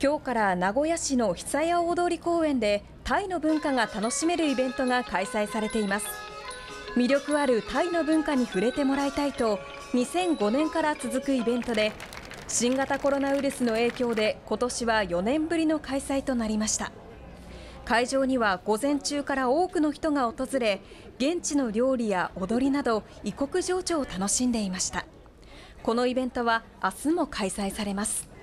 今日から名古屋市の久屋大通公園でタイの文化が楽しめるイベントが開催されています。魅力あるタイの文化に触れてもらいたいと2005年から続くイベントで新型コロナウイルスの影響で今年は4年ぶりの開催となりました。会場には午前中から多くの人が訪れ現地の料理や踊りなど異国情緒を楽しんでいました。このイベントは明日も開催されます。